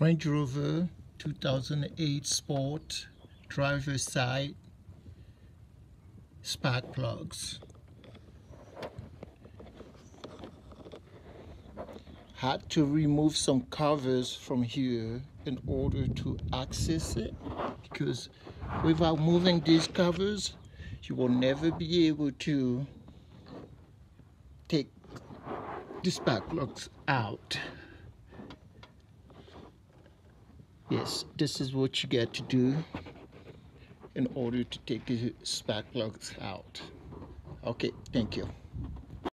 Range Rover 2008 Sport driver side spark plugs. Had to remove some covers from here in order to access it because without moving these covers you will never be able to take the spark plugs out. Yes, this is what you get to do in order to take the spark plugs out. Okay, thank you.